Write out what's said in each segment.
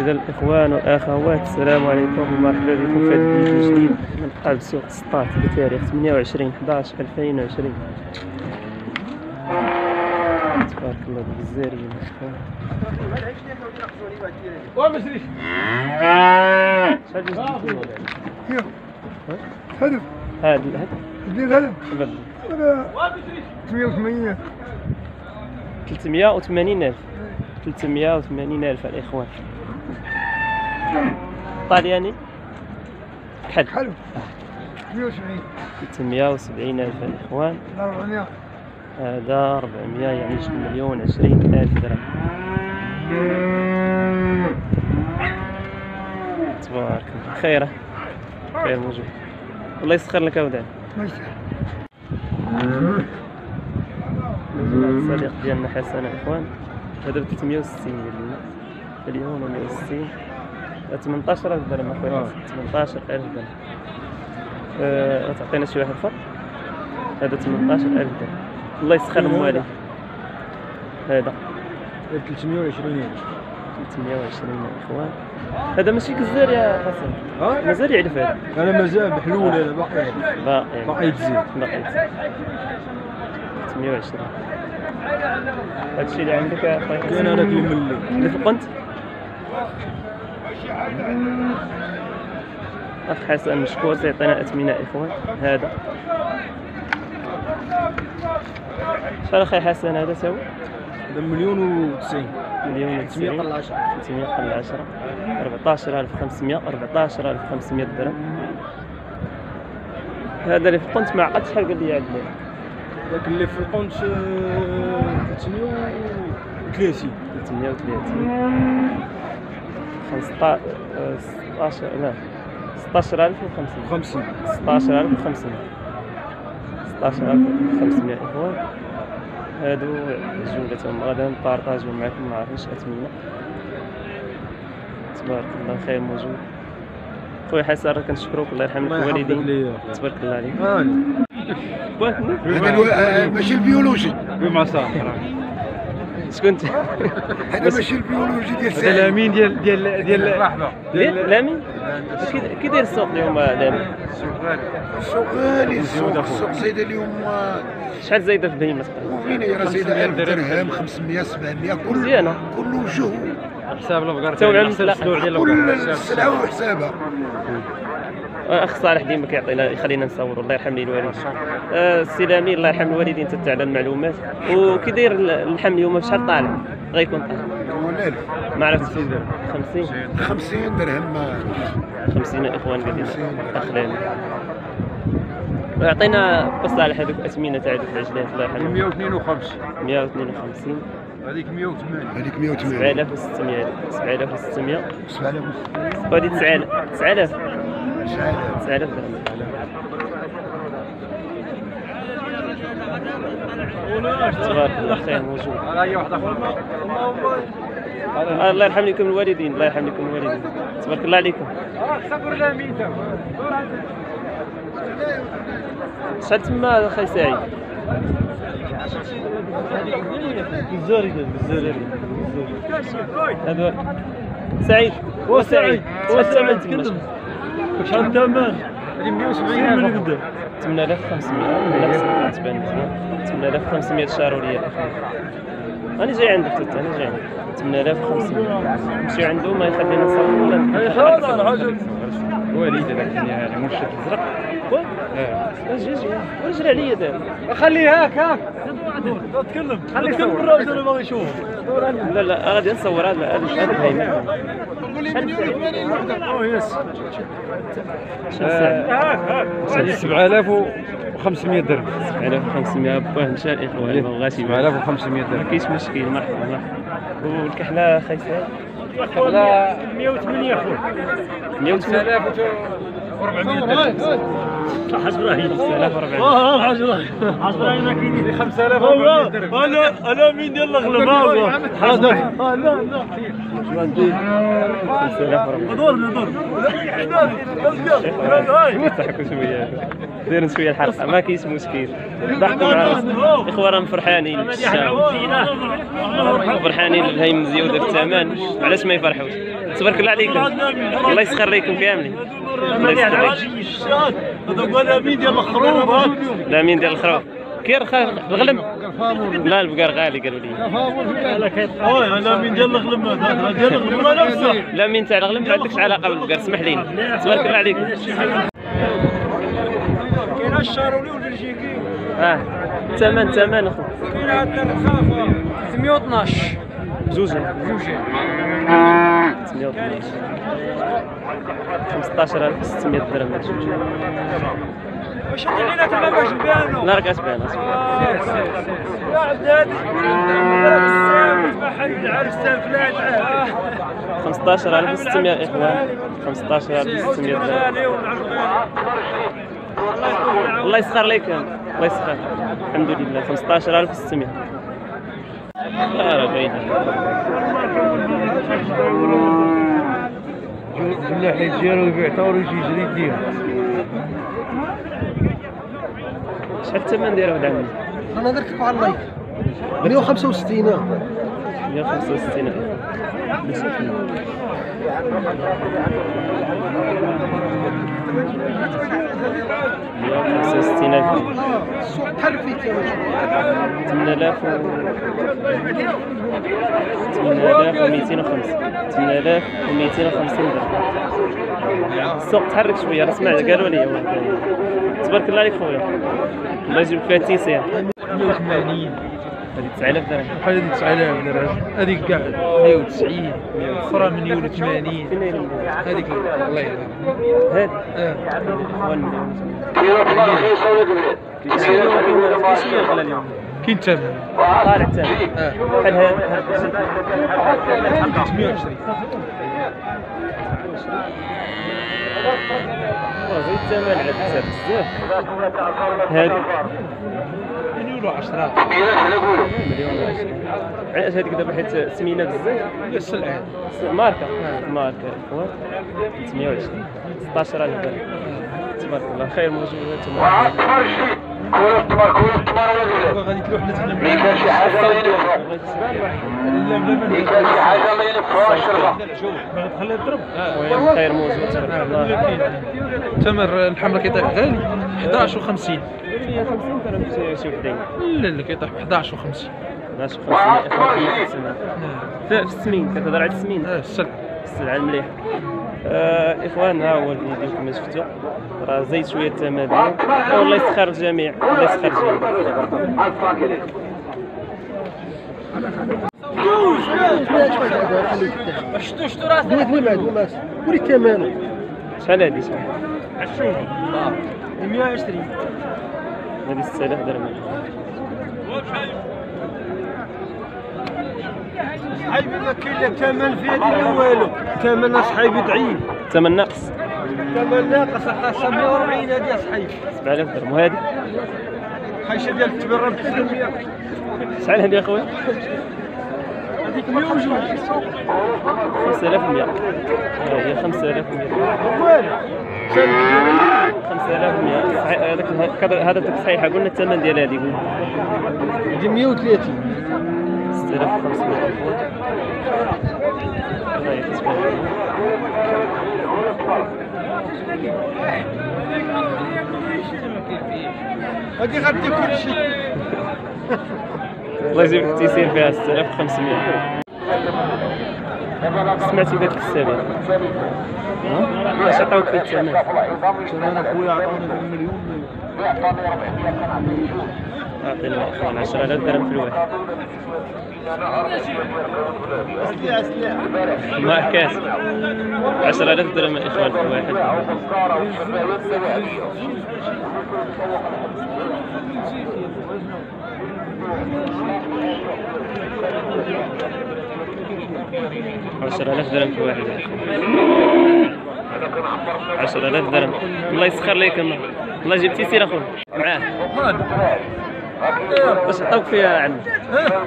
إذا الإخوان والأخوات السلام عليكم. ومرحبا بكم في هذا الفيديو الجديد من قلب سوق سطات بتاريخ 28 11 2020 تبارك الله ديال هدف. هذا هذا أنا 180 380 ألف. 380 ألف الإخوان. طالياني كحل حلو. 170 370 ألف الإخوان 400 هذا 400 يعني 2 مليون 20 ألف درهم. تبارك الله. خيره خير موجود. الله يسخر لك ماشي الصديق ديالنا حسن إخوان. هذا ب 360 مليون. مليون و 160 18000 درهم اخويا 18000 درهم. أه تعطينا شي واحد فرق هذا 18000 درهم. الله يسخر الموالي هذا. 320 320 يا أخوان. هذا ماشي كزار يا حسن. ها مازال يعرف هذا. أنا مازال بحلول أنا باقي. باقي. باقي تزيد باقي 320 هادشي اللي عندك يا اخويا كاين أنا كلي ملي اللي. في القنت اخ حسن مشكور سيعطينا أثمنة إخوان. هذا. شحال أخي حسن هذا ساوي هذا مليون و90 مليون و 300 قل 10 300 قل 10 14500 14500 درهم. هذا اللي في القنت مع قد شحال قال لي عندنا ذاك اللي في القنت آه، 330 330 15 آه، 16 لا 16500 50 16500 16500 اخوان هادو جولتهم غدا نبارطاجيو معكم ما عرفتش اثمنه تبارك الله خير موجود. خويا حسن راه كنشكروك الله يرحم الوالدين. تبارك الله عليك. هذا الو- آه، ماشي البيولوجي. بما صار شكون انت هذا ماشي البيولوجي ديال الساعة الامين ديال ديال ديال ليه؟ لامي كي- كي داير السوق اليوم لامي السوق غالي السوق السوق زايده اليوم آه، شحال زايدة في تقريبا وفين راه زايدة 1000 درهم 500 700 كل مزيانة. كل وجه حساب البقر تو عم نسلق. كل السلعه وحسابها. أخ صالح ديما كيعطينا يخلينا نصوروا الله يرحم لي الوالدين آه، السي لامي الله يرحم الوالدين تتع على المعلومات وكي داير اللحم اليوم بشحال طالع؟ غيكون طالع. ما عرفتش. 50 50 درهم. ما 50 إخوان قال لنا اخ لامي ويعطينا بس صالح هذوك اثمنه تاع هذوك العجلات الله يرحمهم. 152 152 هذيك 180 هذيك 180 7600 7600 7000 وهذه 9000 9000 9000 9000 درهم تبارك الله خير موجود الله يرحم لكم الوالدين الله يرحم لكم الوالدين. تبارك الله عليكم. شحال تما أخي سعيد؟ الجزائري الجزائري هذا سعيد. هو سعيد. هو تما شحال الثمن هذه 170 من قدام 8500 لا تبان مزيان 8500 شاروا لي أنا جاي عندك توت أنا جاي عندك. 8500 نمشيو عنده ما يخلينا نصوروا ولا وليد هذاك يعني مرشد الزرق. أجي أجي واجري عليا دابا؟ خليه هاك هاك. تكلم. خليه يصور الراجل اللي باغي يشوف لا لا غادي نصور هذا هذا هذا الهيمنه شحال الساعة؟ هذه 7500 درهم. 7500 باه مشى الاخوان ما بغاش يبيع 7500 ما درهم. كاينش مشكل مرحبا مرحبا. والكحلة خيسان لا 108 اخويا 108 400 درهم حسب راهي 6400 آه حاج راهي حاج راهي ما كاين 5400 درهم أنا أنا مين ديال الاغلب لا لا 5400 دور شوية دايرين شوية الحلقة ما كاينش مشكل ضحكوا مع الاخوان راهم فرحانين فرحانين للهيم مزيود في الثمن علاش ما يفرحوش تبارك الله عليكم الله يسخر ليكم كاملين الله يسخر ليكم هذا قال مين ديال الخروب ها لا مين ديال الخروف كي رخا الغلم لا البقر غالي قالوا لي. اوه أنا مين ديال الغلم ديال الغلم نفسه. لا مين تاع الغلم ما عندكش علاقة بالبقر اسمح لي. تبارك الله عليكم كاين الشارولي والبلجيكي. آه ثمن ثمن أخو. كاين عندنا الخافه 312 بجوج جوجين 612 15600 درهم هاد الجوج واش علينا تما باش نبانو لا راه كتبان يا عبد السلام محل العرس فلان 15600 اخوان 15600 درهم الله يسخر ليكم الله يسخر الحمد لله 15600 لا راه بعيد الفلاح ديالو يبيع طور يجي يجري يديها شحال الثمن ديالها ولد عمي. أنا درت لكم على اللايك. 165 آه 165 165 ألف السوق تحرك فيه تما 8000 8250 8250 درهم السوق تحرك شوية راه سمعت قالوا لي. تبارك الله عليك خويا. الله يجيب فيها التيسير. 180 هذه 9000 درهم. بحال هذيك 9000 درهم. هذيك كاع. 190 أخرى من يولي 80 فين هي اللي- هذيك الله يرحمها هذه آه كاين ثمن طالع الثاني آه. بحال هذا 320 والله زيد الثمن على بزاف بزاف. هذه من يولوا 10 مليون وعشرين علاش هذيك دابا حيت سمينه بزاف؟ السلعة ماركة. ماركة. اخوان 320 16000 درهم تبارك الله. خير موجود غادي تلوح لنا تما خليه يضرب خير موجود تبارك الله تمر الحمراء كيطيح غالي 11 و50 قولوا لي 50 درهم شي شي وحدين لا لا كيطيح ب 11 و50 ماشي 500 اخوان في السمين في السمين كتهضر على السمين آه السلعه السلعة المليحة. آه اخوان ها هو الفيديو كما شفتوا راه زيد شوية الثمن ديالو والله يسخر الجميع. الله يسخر الجميع. شتو شتو راسك دويت لي معد وماس ولي الثمن شحال هادي شحال عشوف 120 هادي 6000 درهم. صحيبي ما كاين لا ثمن في هذه لا والو. ثمن صحيبي ضعيف ثمن ناقص ثمن ناقص حتى 140 هذه صحيح. 7000 درهم. وهادي؟ حيشة ديال التبره ب 300 شحال هادي اخويا هذيك 100 وجوج. 5100 ها هي 5100 والو. ثمن كبير 5100 صحيح هذاك هذا صحيحه قلنا الثمن ديال هذه. قول دي 130 6500 ها هي كتبان. هذه غادي كل شيء الله يجيب لك تيسير فيها 6500 سمعتي ذاك السابق ها؟ اش عطاوك في الثمن أنا خويا عطاني مليون اعطيني اخوان 10000 درهم في الواحد ما كاس 10000 درهم يا اخوان في الواحد عشرة آلاف درهم في واحد. عشرة آلاف درهم. الله يسخر ليك الله الله جبتي سير اخويا معاه. باش عطاوك فيها عم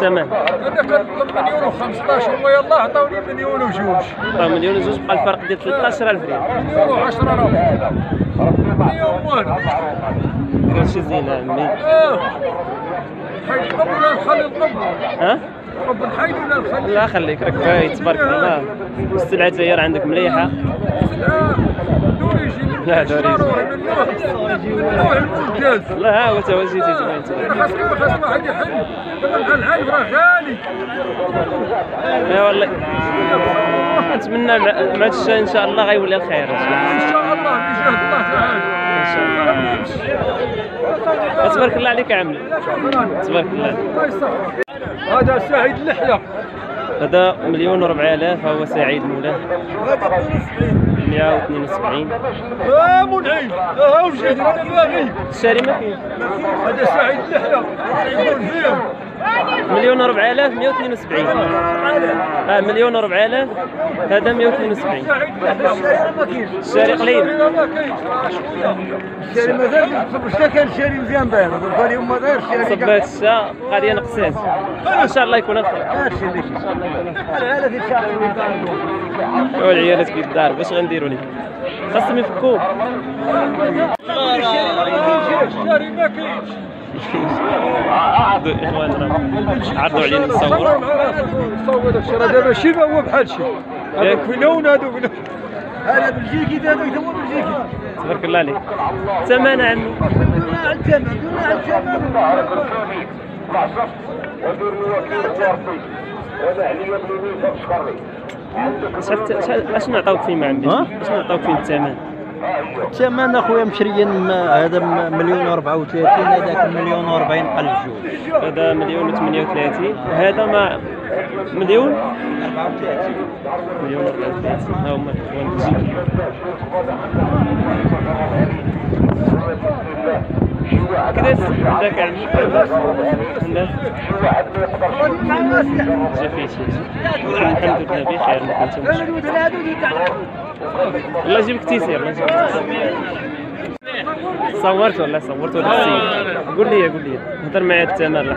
ثمن أنا كنطلب مليون و15 هو يلاه عطاوني مليون وجوج. راه مليون وجوج بقى الفرق ديال 13000 ريال مليون و10 راه مليون والو كلشي زين آه حيت قبل نخلي القبل ها رب الحي ولا الخليل لا خليك. راك تبارك الله السلعه تاير عندك مليحة. يجي لا، المنجز لا ها هو توا جيتي زوين خاص واحد يحل راه غالي والله نتمنى مع الشيء ان شاء الله غيولي الخير ان شاء الله ان شاء الله بجهد الله تعالى تبارك الله عليك عمي تبارك الله هذا سعيد اللحيه هذا مليون وربع آلاف هو سعيد مولاه 172 آه منعم آه وجدي أنا باغي الشاري ما فيه. هذا سعيد اللحيه فيهم. مليون وربع آلاف 172 آه مليون وربع آلاف هذا 172 سعيد اللحيه ما كاينش الشاري قليل الشاري مازال مش كان شاري مزيان باين دوكا اليوم ما دايرش شاري صبات الشا قضيه نقصان. إن شاء الله يكون الخير. هادشي اللي كاين والعيالات في الدار باش غنديروا لك خاصهم يفكوا. الشاري ما كاينش اخوان راه عرضوا علينا نصوروا صور داك الشيء. راه دابا شي ما هو بحال شي. هذوك في لون هذوك هذا بلجيكي هذاك هو بلجيكي تبارك الله عليك. ثمن عمي. دونا على الثمن دونا على الثمن شحال شحال اش نعطيوك فيه ما عندي. ها؟ اش نعطيوك فيه الثمن. الثمن أخويا مشريين هذا مليون و34 هذاك مليون و40 الف جوج. هذا مليون و38 هذا ما مليون؟ 34 مليون و34 ها هما كذا عندك؟ عمي جا فيه الحمد لله بخير ما الله يجيبك تيسير صورت ولا صورت ولا السيد قول لي قول لي. هضر معايا الثمن لا.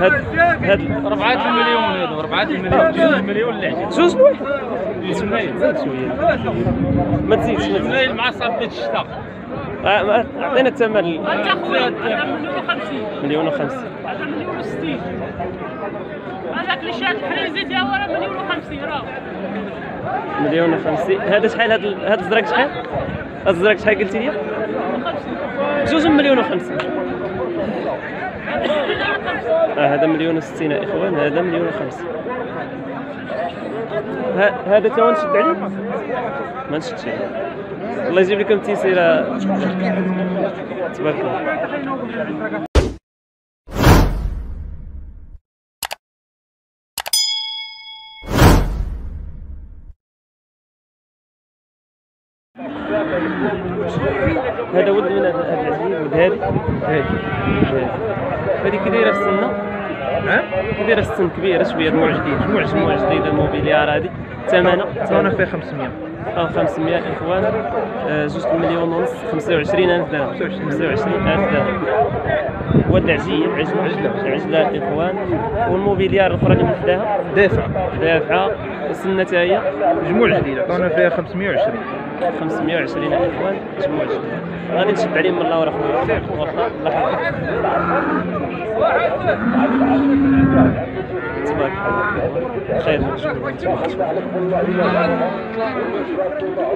هاد هاد ربعة المليون هذا ربعة المليون جوج المليون اللي عجبك جوج واحد زيد شوية. ما تزيدش ما تزيدش مع صبة الشتاء أعطينا الثمن مليون وخمسين. مليون وخمسين. هذا مليون وستين. هذاك اللي شاد الحريزي ديالو راه مليون وخمسين راه مليون وخمسين. هذا شحال؟ هذا هذا الزرق شحال؟ هذا الزرق شحال قلتي لي؟ جوج مليون وخمسين. آه هذا مليون وستين يا إخوان هذا مليون وخمسين. ه- هذا تا نشد عليه؟ ما نشدش عليه. الله يجيب لكم تيسير تبارك الله. هذا ولد من هذا العزيز ولد هذه. هذه. هذه كي دايره في السنة ها؟ كي دايره في السن كبيرة شوية دموع جديد دموع جموع جديده الموبيليار هذه. ثمنها أنا فيه 500 آه 500 إخوان آه، جوج مليون ونص 25000 درهم. 25000 درهم. والدعجيه عجله عجله عجله الاخوان والموبيليار الأخرى اللي من حداها دافع. دافعه السنة تا هي؟ مجموع جديدة. أنا فيها 520 520 إخوان. مجموع جديد غادي نشد عليهم من الاوراق خويا واخا الله يحفظك تبارك الله خير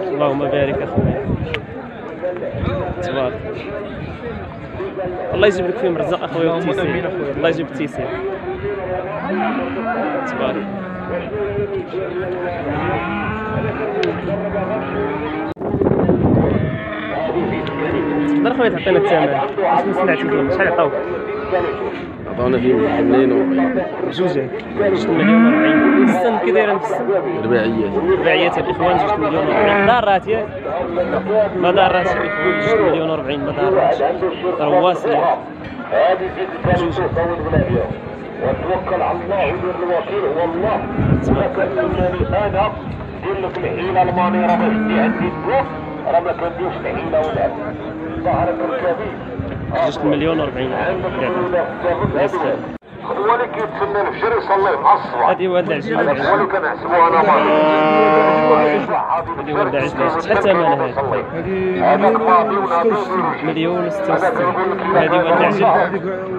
اللهم بارك اخويا تبارك. الله يجيب لك فيهم رزق اخويا والتيسير الله يجيب التيسير تبارك. تقدر خويا تعطينا الثمن. سمعتي فيهم شحال عطاوك عطانا فيه مليون وربعين جوج جوج مليون و40 السن كي دايره في السن. رباعيات رباعيات الإخوان جوج مليون و40 دارات ياك ما داراتش الاخوان جوج مليون و40 ما داراتش رواسي جوج وتوكل على الله ودير الوكيل هو الله تذكر أنا دير لك الحيله الماني راه باش تجي عندي الدوق راه ما كنديرش الحيله ولا ظهرك الكبير جوج مليون و40 عندك الحيله في الجبل يستاهل هو اللي كيتسنى الفجر يصلي مع الصباح والد عجيب هذاك هو اللي كنحسبو أنا هذه والد عجيب شحال ثمنها هذه هذاك ماضي وناضي مليون و 66 هذه والد عجيب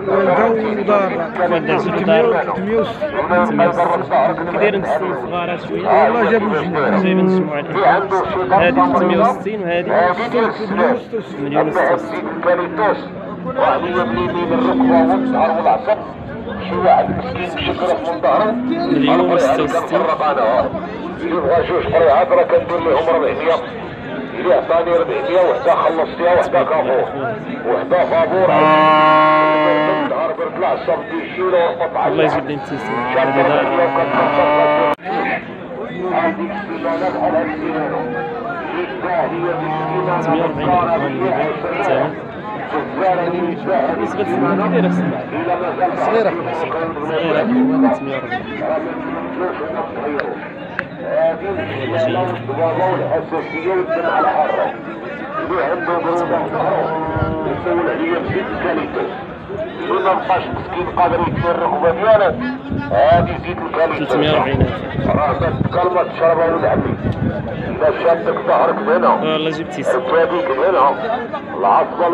والد عجيب دار 360 كداير نسل صغار شوية. والله جابوا جايبين في عنده شي هذه 360 وهذه مليون و 66 يبني بين الركبه والظهر والعصب شي واحد مسكين شكره من ظهره مليون و 66 اللي بغا جوج قريعات راه كندير لهم 400 اللي عطاني 400 وحده خلصتيها وحده كافور وحده فابور وقطع الله يجيب لي ابتسام هذه دار جدة هي مسكينة 140 ألف ثمن بالنسبة للسماعة كي دايرة السماعة صغيرة صغيرة 340 هذه السلالة الضبابة والحساسية والدمعة الحارة اللي عنده برودة ظهره يسول عليا بزيت الكاليتوس اللي ما بقاش مسكين قادر يكسر الركبة ديالك هذه زيت الكاليتوس 340 ألف راسك كلمة تشربها ولعبي إذا شدك ظهرك هنا والله جبتي. ركبتك هنا العصبة